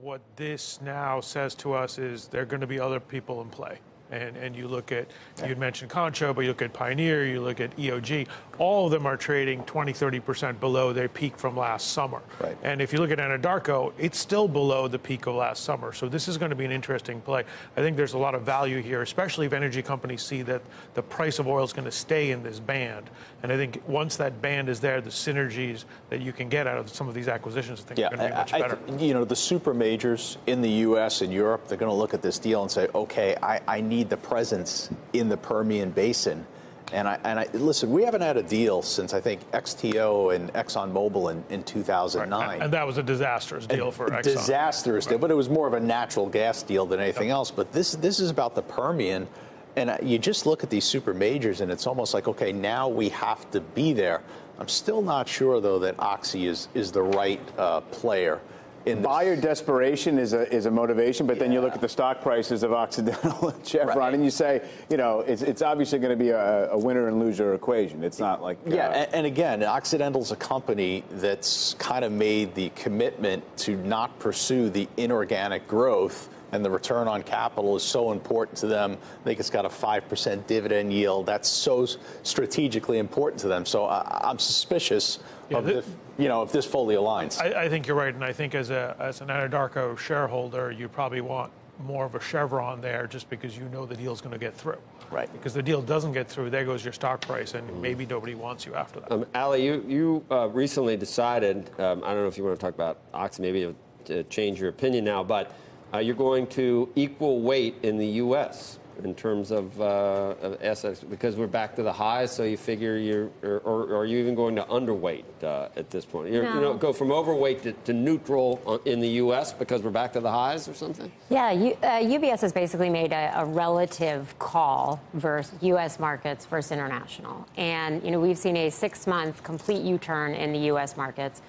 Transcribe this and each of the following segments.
what this now says to us is there are going to be other people in play. And, and you look at, you mentioned Concho, but you look at Pioneer, you look at EOG, all of them are trading 20, 30% below their peak from last summer. Right. And if you look at Anadarko, it's still below the peak of last summer. So this is going to be an interesting play. I think there's a lot of value here, especially if energy companies see that the price of oil is going to stay in this band. And I think once that band is there, the synergies that you can get out of some of these acquisitions, I think Yeah, are going to be much I- I better. th- you know, the super majors in the U.S. and Europe, they're going to look at this deal and say, okay, I, I need the presence in the Permian Basin. And I, and I listen, we haven't had a deal since I think XTO and ExxonMobil in, in 2009. And that was a disastrous deal for Exxon. disastrous deal, but it was more of a natural gas deal than anything else. But this this is about the Permian, and you just look at these super majors, and it's almost like okay, now we have to be there. I'm still not sure though that Oxy is is the right uh, player. In. Buyer desperation is a is a motivation, but then you look at the stock prices of Occidental and Chevron, Right. and you say, you know, it's it's obviously going to be a, a winner and loser equation. It's not like uh, Yeah, and, and again, Occidental's a company that's kind of made the commitment to not pursue the inorganic growth, and the return on capital is so important to them. I think it's got a 5% dividend yield. That's so strategically important to them. So I, I'm suspicious Yeah, of thi- the, you know, if this fully aligns. I, I think you're right, and I think as a as an Anadarko shareholder, you probably want more of a Chevron there, just because you know the deal's going to get through. Right. Because the deal doesn't get through, there goes your stock price, and maybe nobody wants you after that. Um, Alli, you, you uh, recently decided, um, I don't know if you want to talk about Oxy, maybe you'll uh, change your opinion now, but uh, you're going to equal weight in the U.S. in terms of, uh, of assets because we're back to the highs, so you figure you're, or, or, or are you even going to underweight uh, at this point? You're, You know, go from overweight to, to neutral in the U.S. because we're back to the highs or something? Yeah, U, uh, UBS has basically made a, a relative call versus U.S. markets versus international. And, you know, we've seen a six-month complete U-turn in the U.S. markets,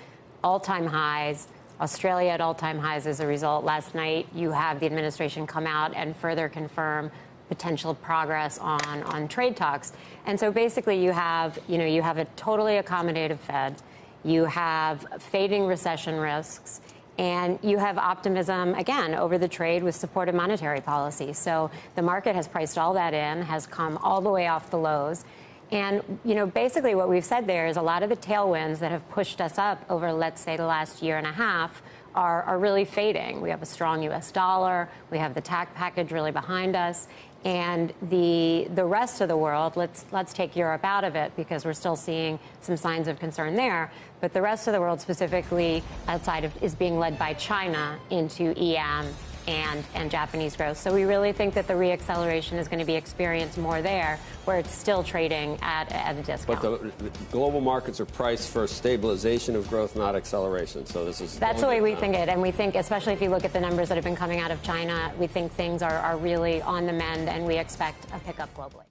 all-time highs. Australia at all-time highs as a result. Last night, you have the administration come out and further confirm potential progress on, on trade talks. And so basically, you have, you know, you have a totally accommodative Fed. You have fading recession risks. And you have optimism, again, over the trade with supportive monetary policy. So the market has priced all that in, has come all the way off the lows. And, you know, basically what we've said there is a lot of the tailwinds that have pushed us up over, let's say, the last year and a half are, are really fading. We have a strong U.S. dollar. We have the tax package really behind us. And the the rest of the world, let's let's take Europe out of it because we're still seeing some signs of concern there. But the rest of the world, specifically outside of, is being led by China into EM and and Japanese growth. So we really think that the reacceleration is going to be experienced more there, where it's still trading at at a discount. But the, the global markets are priced for stabilization of growth, not acceleration. So this is That's the way we think it. And we think, especially if you look at the numbers that have been coming out of China, we think things are, are really on the mend and we expect a pickup globally.